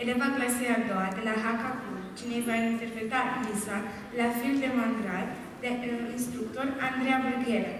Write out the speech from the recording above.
eleva clasei a doua de la HACA Cluj, cine va interpreta Lisa la film de Mandrat, de uh, instructor Andreea Bărghere.